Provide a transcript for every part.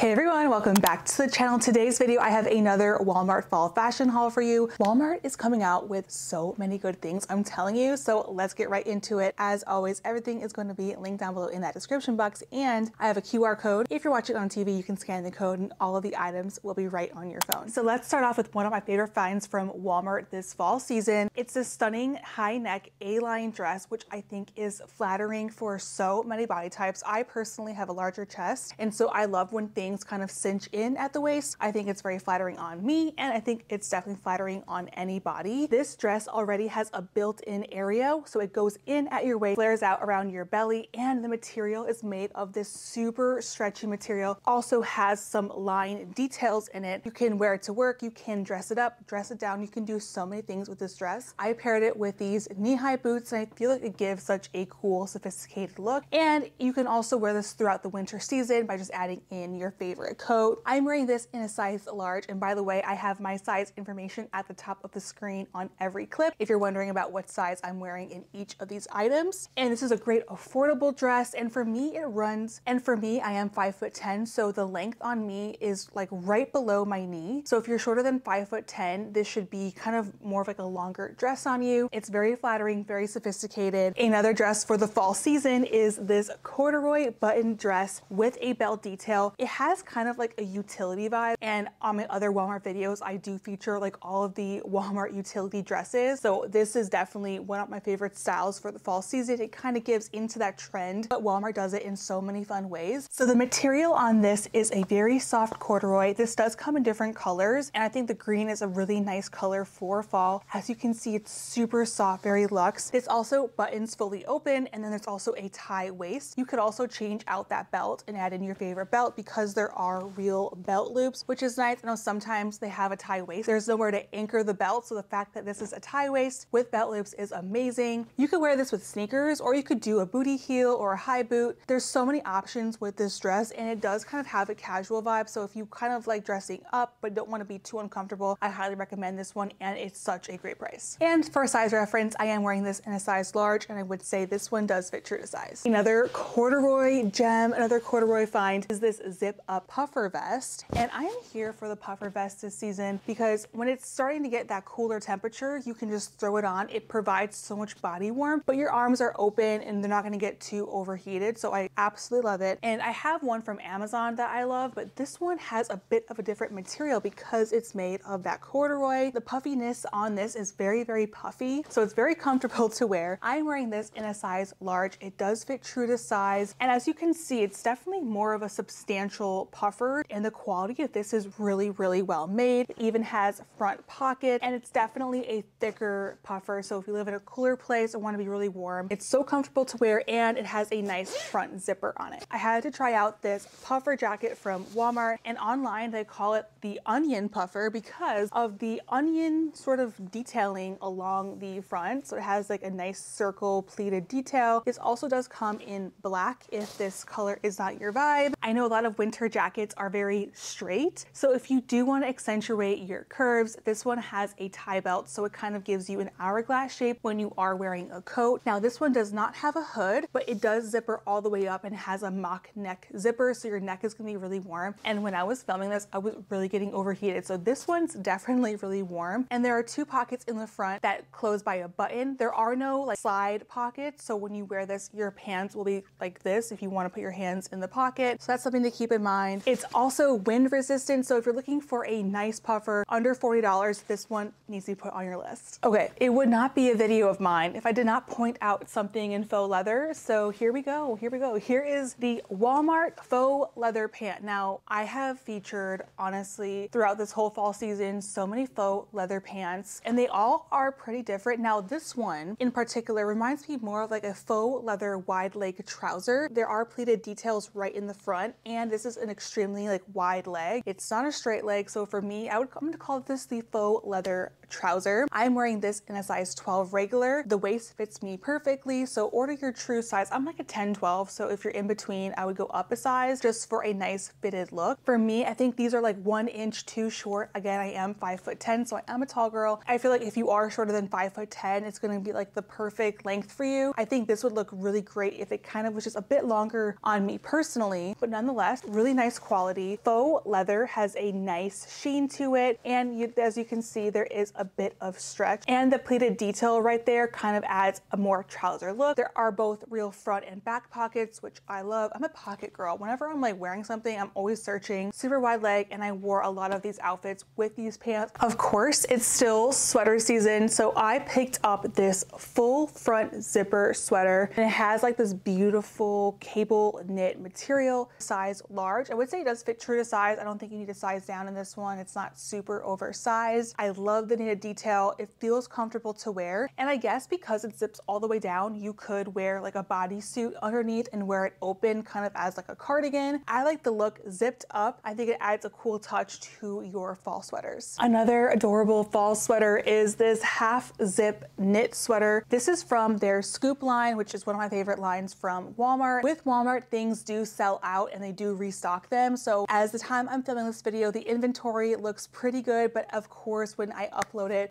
Hey everyone, welcome back to the channel. Today's video, I have another Walmart fall fashion haul for you. Walmart is coming out with so many good things, I'm telling you. So let's get right into it. As always, everything is going to be linked down below in that description box. And I have a QR code. If you're watching on TV, you can scan the code and all of the items will be right on your phone. So let's start off with one of my favorite finds from Walmart this fall season. It's this stunning high neck A-line dress, which I think is flattering for so many body types. I personally have a larger chest. And so I love when things things kind of cinch in at the waist. I think it's very flattering on me and I think it's definitely flattering on any body. This dress already has a built-in area, so it goes in at your waist, flares out around your belly, and the material is made of this super stretchy material. Also has some line details in it. You can wear it to work, you can dress it up, dress it down. You can do so many things with this dress. I paired it with these knee-high boots and I feel like it gives such a cool, sophisticated look. And you can also wear this throughout the winter season by just adding in your favorite coat. I'm wearing this in a size large. And by the way, I have my size information at the top of the screen on every clip if you're wondering about what size I'm wearing in each of these items. And this is a great affordable dress. And for me, it runs, and for me, I am five foot 10. So the length on me is like right below my knee. So if you're shorter than five foot 10, this should be kind of more of like a longer dress on you. It's very flattering, very sophisticated. Another dress for the fall season is this corduroy button dress with a belt detail. It has has kind of like a utility vibe. And on my other Walmart videos, I do feature like all of the Walmart utility dresses. So this is definitely one of my favorite styles for the fall season. It kind of gives into that trend, but Walmart does it in so many fun ways. So the material on this is a very soft corduroy. This does come in different colors. And I think the green is a really nice color for fall. As you can see, it's super soft, very luxe. It's also buttons fully open. And then there's also a tie waist. You could also change out that belt and add in your favorite belt because there are real belt loops, which is nice. I know sometimes they have a tie waist. There's nowhere to anchor the belt, so the fact that this is a tie waist with belt loops is amazing. You could wear this with sneakers, or you could do a booty heel or a high boot. There's so many options with this dress, and it does kind of have a casual vibe. So if you kind of like dressing up, but don't want to be too uncomfortable, I highly recommend this one, and it's such a great price. And for size reference, I am wearing this in a size large, and I would say this one does fit true to size. Another corduroy gem, another corduroy find is this zip up puffer vest. And I am here for the puffer vest this season because when it's starting to get that cooler temperature, you can just throw it on. It provides so much body warmth, but your arms are open and they're not gonna get too overheated. So I absolutely love it. And I have one from Amazon that I love, but this one has a bit of a different material because it's made of that corduroy. The puffiness on this is very, very puffy. So it's very comfortable to wear. I'm wearing this in a size large. It does fit true to size. And as you can see, it's definitely more of a substantial puffer and the quality of this is really, really well made. It even has front pocket and it's definitely a thicker puffer. So if you live in a cooler place and want to be really warm, it's so comfortable to wear and it has a nice front zipper on it. I had to try out this puffer jacket from Walmart and online they call it the onion puffer because of the onion sort of detailing along the front. So it has like a nice circle pleated detail. This also does come in black if this color is not your vibe. I know a lot of winter jackets are very straight. So if you do want to accentuate your curves, this one has a tie belt. So it kind of gives you an hourglass shape when you are wearing a coat. Now this one does not have a hood, but it does zipper all the way up and has a mock neck zipper. So your neck is going to be really warm. And when I was filming this, I was really getting overheated. So this one's definitely really warm. And there are two pockets in the front that close by a button. There are no like slide pockets. So when you wear this, your pants will be like this if you want to put your hands in the pocket. So that's something to keep in mind. It's also wind resistant. So if you're looking for a nice puffer under $40, this one needs to be put on your list. Okay, it would not be a video of mine if I did not point out something in faux leather. So here we go, here we go. Here is the Walmart faux leather pant. Now I have featured honestly throughout this whole fall season, so many faux leather pants and they all are pretty different. Now this one in particular reminds me more of like a faux leather wide leg trouser. There are pleated details right in the front and this is an extremely like wide leg. It's not a straight leg. So for me, I would, I'm gonna call this the faux leather trouser. I'm wearing this in a size 12 regular. The waist fits me perfectly, so order your true size. I'm like a 10, 12, so if you're in between, I would go up a size just for a nice fitted look. For me, I think these are like one inch too short. Again, I am five foot 10, so I am a tall girl. I feel like if you are shorter than five foot 10, it's gonna be like the perfect length for you. I think this would look really great if it kind of was just a bit longer on me personally, but nonetheless, really nice quality. Faux leather has a nice sheen to it, and you, as you can see, there is a bit of stretch, and the pleated detail right there kind of adds a more trouser look. There are both real front and back pockets, which I love. I'm a pocket girl. Whenever I'm like wearing something, I'm always searching. Super wide leg, and I wore a lot of these outfits with these pants. Of course, it's still sweater season, so I picked up this full front zipper sweater, and it has like this beautiful cable knit material, size large. I would say it does fit true to size. I don't think you need to size down in this one. It's not super oversized. I love the detail. It feels comfortable to wear. And I guess because it zips all the way down, you could wear like a bodysuit underneath and wear it open kind of as like a cardigan. I like the look zipped up. I think it adds a cool touch to your fall sweaters. Another adorable fall sweater is this half zip knit sweater. This is from their Scoop line, which is one of my favorite lines from Walmart. With Walmart, things do sell out and they do restock them. So as the time I'm filming this video, the inventory looks pretty good, but of course, when I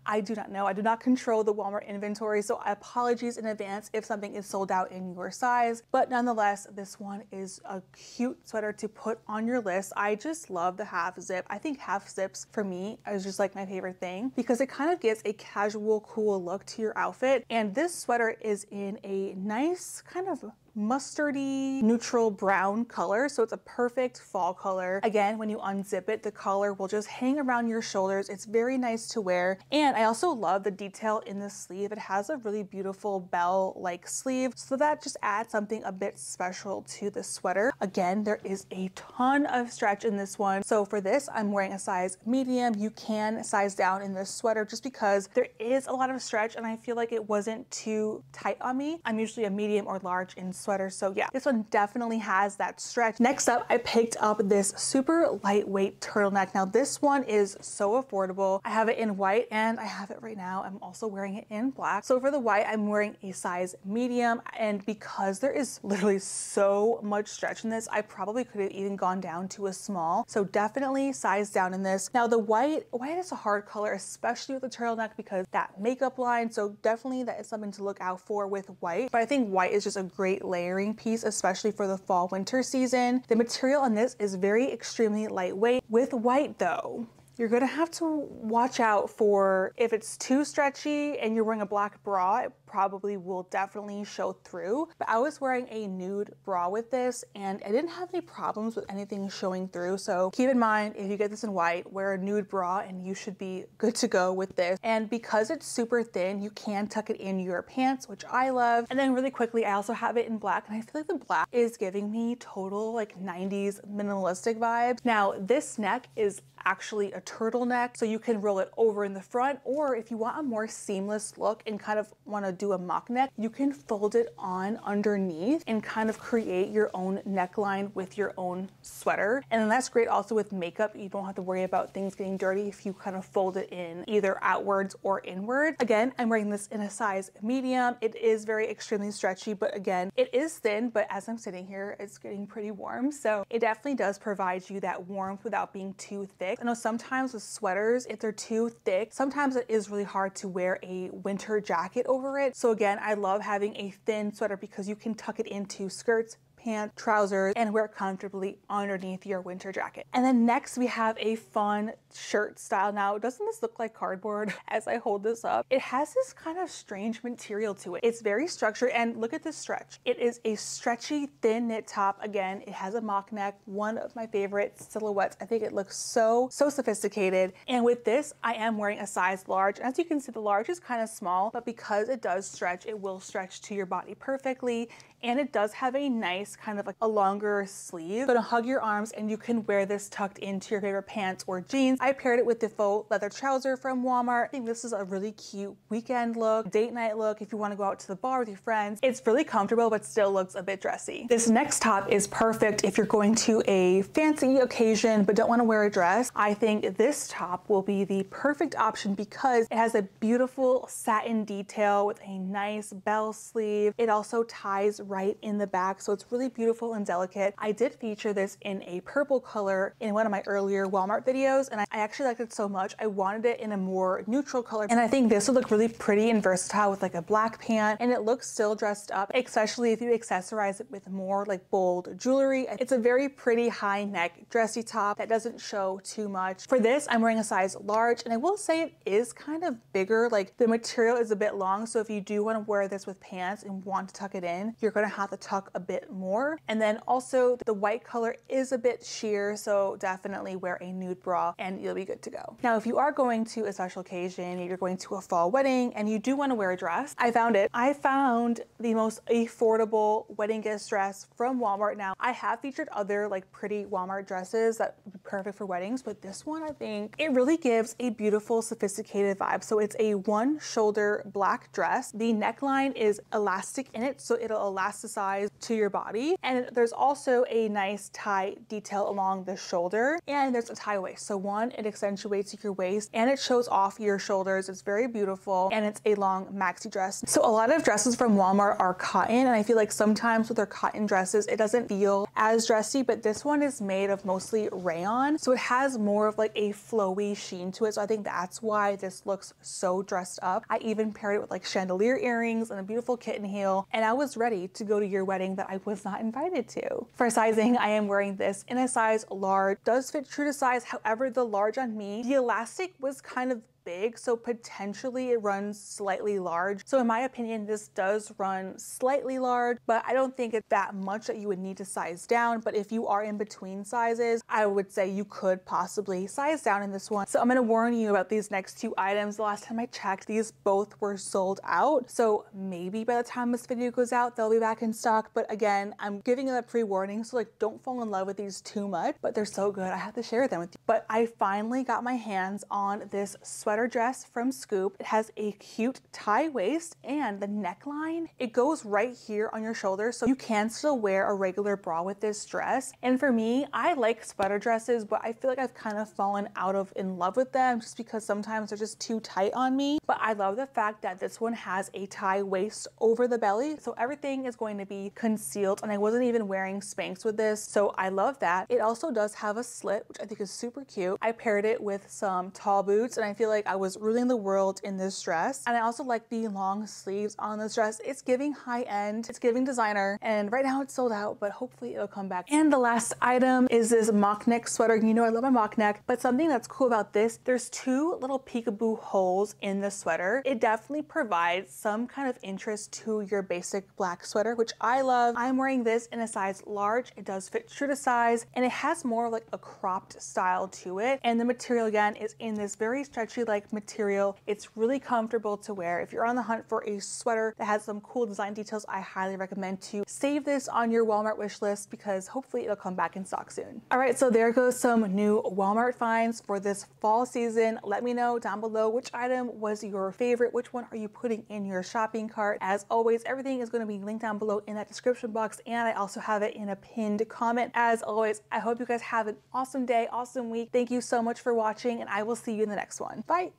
I do not know. I do not control the Walmart inventory, so apologies in advance if something is sold out in your size. But nonetheless, this one is a cute sweater to put on your list. I just love the half zip. I think half zips for me is just like my favorite thing because it kind of gives a casual, cool look to your outfit. And this sweater is in a nice kind of mustardy neutral brown color. So it's a perfect fall color. Again, when you unzip it, the collar will just hang around your shoulders. It's very nice to wear. And I also love the detail in the sleeve. It has a really beautiful bell-like sleeve. So that just adds something a bit special to the sweater. Again, there is a ton of stretch in this one. So for this, I'm wearing a size medium. You can size down in this sweater just because there is a lot of stretch and I feel like it wasn't too tight on me. I'm usually a medium or large in sweater. So yeah, this one definitely has that stretch. Next up, I picked up this super lightweight turtleneck. Now this one is so affordable. I have it in white and I have it right now. I'm also wearing it in black. So for the white, I'm wearing a size medium. And because there is literally so much stretch in this, I probably could have even gone down to a small. So definitely size down in this. Now the white, white is a hard color, especially with the turtleneck because that makeup line. So definitely that is something to look out for with white. But I think white is just a great layering piece, especially for the fall winter season. The material on this is very extremely lightweight. With white though, you're gonna have to watch out for if it's too stretchy and you're wearing a black bra, it probably will definitely show through. But I was wearing a nude bra with this and I didn't have any problems with anything showing through. So keep in mind, if you get this in white, wear a nude bra and you should be good to go with this. And because it's super thin, you can tuck it in your pants, which I love. And then really quickly, I also have it in black and I feel like the black is giving me total like 90s minimalistic vibes. Now this neck is actually a turtleneck so you can roll it over in the front or if you want a more seamless look and kind of want to do a mock neck you can fold it on underneath and kind of create your own neckline with your own sweater. And then that's great also with makeup you don't have to worry about things getting dirty if you kind of fold it in either outwards or inward again I'm wearing this in a size medium. It is very extremely stretchy but again it is thin but as I'm sitting here it's getting pretty warm. So it definitely does provide you that warmth without being too thick thick. I know sometimes with sweaters, if they're too thick, sometimes it is really hard to wear a winter jacket over it. So again, I love having a thin sweater because you can tuck it into skirts, pants, trousers, and wear comfortably underneath your winter jacket. And then next we have a fun shirt style. Now, doesn't this look like cardboard as I hold this up? It has this kind of strange material to it. It's very structured and look at this stretch. It is a stretchy, thin knit top. Again, it has a mock neck, one of my favorite silhouettes. I think it looks so, so sophisticated. And with this, I am wearing a size large. As you can see, the large is kind of small, but because it does stretch, it will stretch to your body perfectly. And it does have a nice kind of like a longer sleeve. Gonna hug your arms and you can wear this tucked into your favorite pants or jeans. I paired it with the faux leather trouser from Walmart. I think this is a really cute weekend look, date night look if you wanna go out to the bar with your friends. It's really comfortable, but still looks a bit dressy. This next top is perfect if you're going to a fancy occasion, but don't wanna wear a dress. I think this top will be the perfect option because it has a beautiful satin detail with a nice bell sleeve. It also ties right in the back, so it's really beautiful and delicate. I did feature this in a purple color in one of my earlier Walmart videos, and I actually liked it so much. I wanted it in a more neutral color, and I think this would look really pretty and versatile with like a black pant, and it looks still dressed up, especially if you accessorize it with more like bold jewelry. It's a very pretty high neck dressy top that doesn't show too much. For this, I'm wearing a size large, and I will say it is kind of bigger. Like the material is a bit long, so if you do want to wear this with pants and want to tuck it in, you're gonna have to tuck a bit more. And then also the white color is a bit sheer, so definitely wear a nude bra and you'll be good to go. Now, if you are going to a special occasion, you're going to a fall wedding and you do want to wear a dress, I found it. I found the most affordable wedding gift dress from Walmart. Now, I have featured other like pretty Walmart dresses that would be perfect for weddings, but this one, I think it really gives a beautiful, sophisticated vibe. So it's a one shoulder black dress. The neckline is elastic in it, so it'll elasticize to your body. And there's also a nice tie detail along the shoulder and there's a tie waist. So one, it accentuates your waist and it shows off your shoulders. It's very beautiful and it's a long maxi dress. So a lot of dresses from Walmart are cotton and I feel like sometimes with their cotton dresses, it doesn't feel as dressy, but this one is made of mostly rayon. So it has more of like a flowy sheen to it. So I think that's why this looks so dressed up. I even paired it with like chandelier earrings and a beautiful kitten heel and I was ready to go to your wedding that I was not invited to. For sizing, I am wearing this in a size large. Does fit true to size, however the large on me, the elastic was kind of big, so potentially it runs slightly large. So in my opinion, this does run slightly large, but I don't think it's that much that you would need to size down. But if you are in between sizes, I would say you could possibly size down in this one. So I'm gonna warn you about these next two items. The last time I checked, these both were sold out. So maybe by the time this video goes out, they'll be back in stock. But again, I'm giving you a pre-warning, so like don't fall in love with these too much, but they're so good. I have to share them with you. But I finally got my hands on this sweater sweater dress from Scoop. It has a cute tie waist and the neckline, it goes right here on your shoulder so you can still wear a regular bra with this dress. And for me, I like sweater dresses, but I feel like I've kind of fallen out of in love with them just because sometimes they're just too tight on me. But I love the fact that this one has a tie waist over the belly. So everything is going to be concealed and I wasn't even wearing Spanx with this. So I love that. It also does have a slit, which I think is super cute. I paired it with some tall boots and I feel like like I was ruling the world in this dress. And I also like the long sleeves on this dress. It's giving high end, it's giving designer, and right now it's sold out, but hopefully it'll come back. And the last item is this mock neck sweater. You know I love my mock neck, but something that's cool about this, there's two little peekaboo holes in the sweater. It definitely provides some kind of interest to your basic black sweater, which I love. I'm wearing this in a size large. It does fit true to size, and it has more like a cropped style to it. And the material again is in this very stretchy like material. It's really comfortable to wear. If you're on the hunt for a sweater that has some cool design details, I highly recommend to save this on your Walmart wish list because hopefully it'll come back in stock soon. All right, so there goes some new Walmart finds for this fall season. Let me know down below which item was your favorite, which one are you putting in your shopping cart. As always, everything is gonna be linked down below in that description box and I also have it in a pinned comment. As always, I hope you guys have an awesome day, awesome week. Thank you so much for watching and I will see you in the next one. Bye.